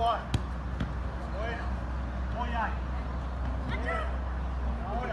过来，过来，过来，过来，